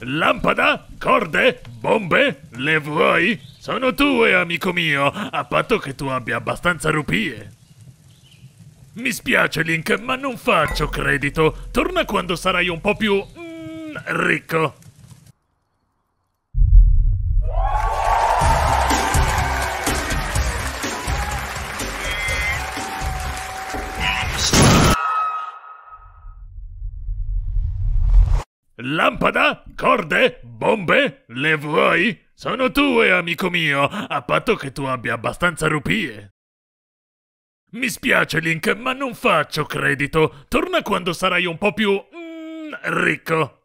Lampada? Corde? Bombe? Le vuoi? Sono tue, amico mio, a patto che tu abbia abbastanza rupie. Mi spiace, Link, ma non faccio credito. Torna quando sarai un po' più... mm, ricco. Lampada? Corde? Bombe? Le vuoi? Sono tue, amico mio, a patto che tu abbia abbastanza rupie. Mi spiace, Link, ma non faccio credito. Torna quando sarai un po' più... mm, ricco.